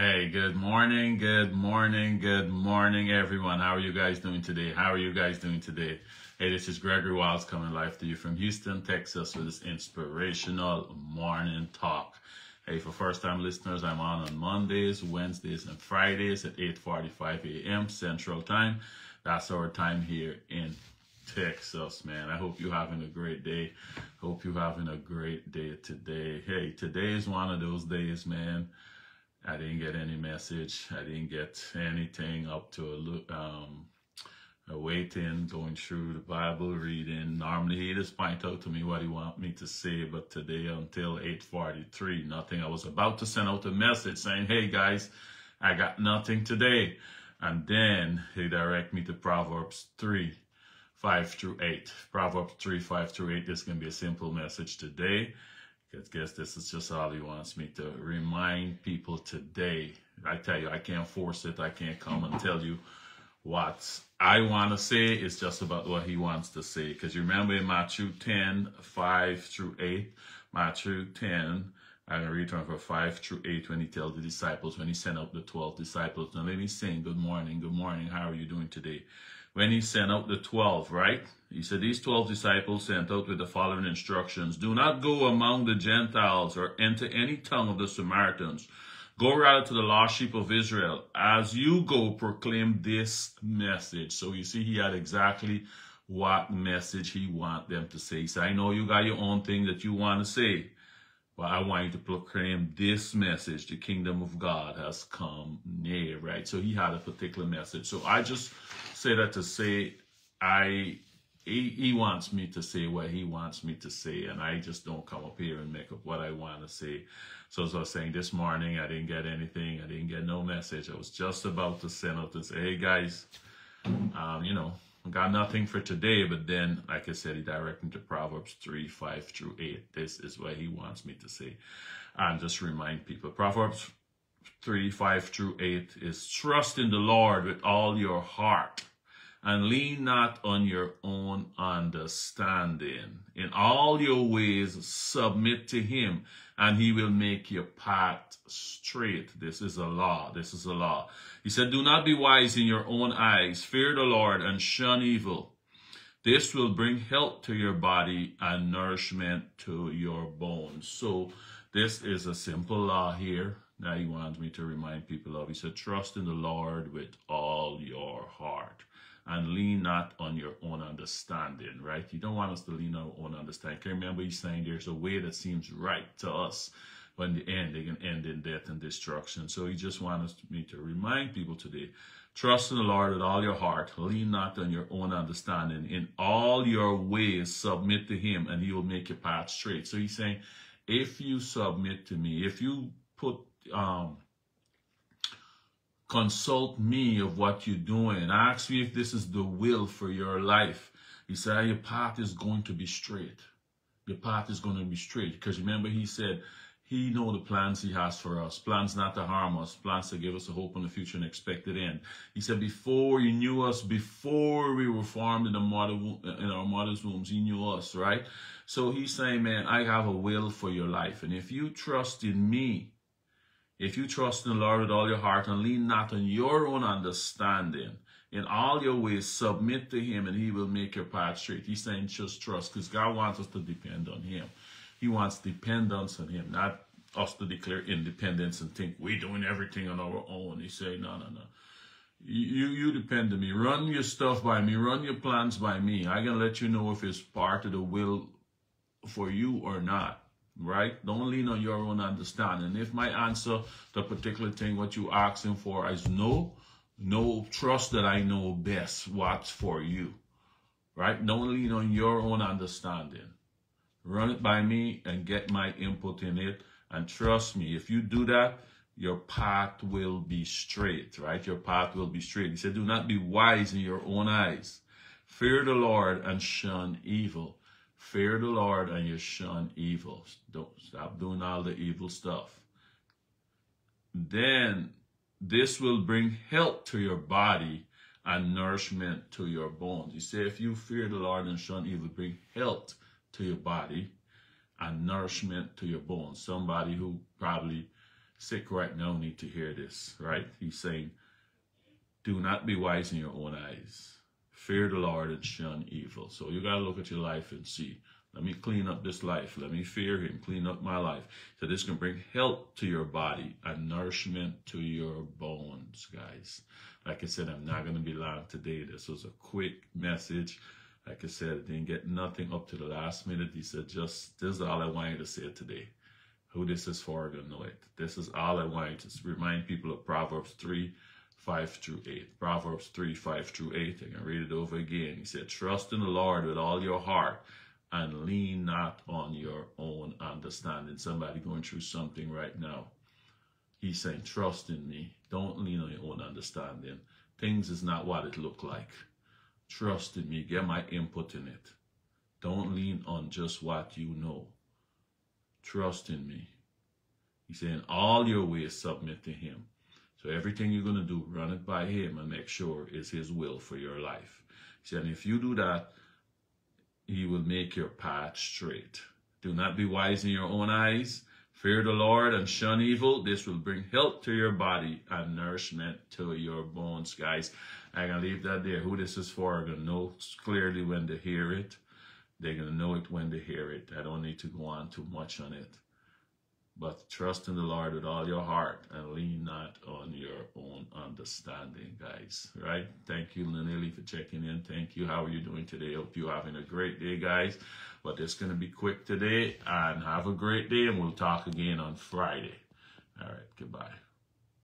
Hey, good morning, good morning, good morning, everyone. How are you guys doing today? How are you guys doing today? Hey, this is Gregory Wyles coming live to you from Houston, Texas with this inspirational morning talk. Hey, for first time listeners, I'm on on Mondays, Wednesdays, and Fridays at 8:45 a.m. Central Time. That's our time here in Texas, man. I hope you're having a great day. Hope you're having a great day today. Hey, today is one of those days, man I didn't get any message. I didn't get anything up to a, um, a waiting, going through the Bible reading. Normally he just point out to me what he want me to say, but today until 8.43, nothing. I was about to send out a message saying, hey guys, I got nothing today. And then he direct me to Proverbs 3, 5 through 8. Proverbs 3, 5 through 8. This is going to be a simple message today. Because guess this is just all he wants me to remind people today. I tell you, I can't force it. I can't come and tell you what I want to say. It's just about what he wants to say. Because you remember in Matthew 10, 5 through 8, Matthew 10, I'm going to read from 5 through 8 when he tells the disciples, when he sent out the 12 disciples. Now let me sing, good morning, good morning, how are you doing today? When he sent out the 12, right? He said, These 12 disciples sent out with the following instructions Do not go among the Gentiles or enter any tongue of the Samaritans. Go rather to the lost sheep of Israel. As you go, proclaim this message. So you see, he had exactly what message he want them to say. He said, I know you got your own thing that you want to say, but I want you to proclaim this message. The kingdom of God has come near, right? So he had a particular message. So I just say that to say I he, he wants me to say what he wants me to say, and I just don't come up here and make up what I want to say. So as I was saying this morning, I didn't get anything. I didn't get no message. I was just about to send out to say, hey guys, um, you know, got nothing for today. But then, like I said, he directed me to Proverbs 3, 5 through 8. This is what he wants me to say. And just remind people. Proverbs 3, 5 through 8 is trust in the Lord with all your heart and lean not on your own understanding. In all your ways, submit to him, and he will make your path straight. This is a law. This is a law. He said, Do not be wise in your own eyes. Fear the Lord and shun evil. This will bring health to your body and nourishment to your bones. So, this is a simple law here that he wants me to remind people of. He said, Trust in the Lord with all your heart and lean not on your own understanding, right? You don't want us to lean on our own understanding. Can remember he's saying there's a way that seems right to us, but in the end, they can end in death and destruction. So he just wants me to remind people today, trust in the Lord with all your heart, lean not on your own understanding. In all your ways, submit to him, and he will make your path straight. So he's saying, if you submit to me, if you put um, consult me of what you're doing. Ask me if this is the will for your life. He said, your path is going to be straight. Your path is going to be straight. Because remember, he said, he know the plans he has for us. Plans not to harm us. Plans to give us a hope in the future and expected end. He said, before he knew us, before we were formed in, the mother, in our mother's wombs, he knew us, right? So he's saying, man, I have a will for your life. And if you trust in me, if you trust in the Lord with all your heart and lean not on your own understanding, in all your ways submit to him and he will make your path straight. He's saying just trust because God wants us to depend on him. He wants dependence on him, not us to declare independence and think we're doing everything on our own. He say, no, no, no. You, you depend on me. Run your stuff by me. Run your plans by me. I can let you know if it's part of the will for you or not right? Don't lean on your own understanding. If my answer to particular thing, what you asking for is no, no, trust that I know best what's for you, right? Don't lean on your own understanding. Run it by me and get my input in it. And trust me, if you do that, your path will be straight, right? Your path will be straight. He said, do not be wise in your own eyes. Fear the Lord and shun evil. Fear the Lord and you shun evil. Don't stop doing all the evil stuff. Then this will bring health to your body and nourishment to your bones. You say if you fear the Lord and shun evil, bring health to your body and nourishment to your bones. Somebody who probably sick right now need to hear this, right? He's saying, do not be wise in your own eyes. Fear the Lord and shun evil. So you got to look at your life and see, let me clean up this life. Let me fear him, clean up my life. So this can bring health to your body and nourishment to your bones, guys. Like I said, I'm not going to be long today. This was a quick message. Like I said, I didn't get nothing up to the last minute. He said, just, this is all I wanted to say today. Who this is for, gonna know it. This is all I wanted to remind people of Proverbs 3, 5 through 8. Proverbs 3, 5 through 8. I can read it over again. He said, Trust in the Lord with all your heart and lean not on your own understanding. Somebody going through something right now. He's saying, Trust in me. Don't lean on your own understanding. Things is not what it look like. Trust in me. Get my input in it. Don't lean on just what you know. Trust in me. He's saying, all your ways submit to him. So everything you're going to do, run it by him and make sure it's his will for your life. He said, if you do that, he will make your path straight. Do not be wise in your own eyes. Fear the Lord and shun evil. This will bring health to your body and nourishment to your bones, guys. I'm going to leave that there. Who this is for are going to know clearly when to hear it. They're going to know it when they hear it. I don't need to go on too much on it. But trust in the Lord with all your heart and lean not on your own understanding, guys. Right? Thank you, Lily, for checking in. Thank you. How are you doing today? Hope you're having a great day, guys. But it's going to be quick today. And have a great day, and we'll talk again on Friday. All right. Goodbye.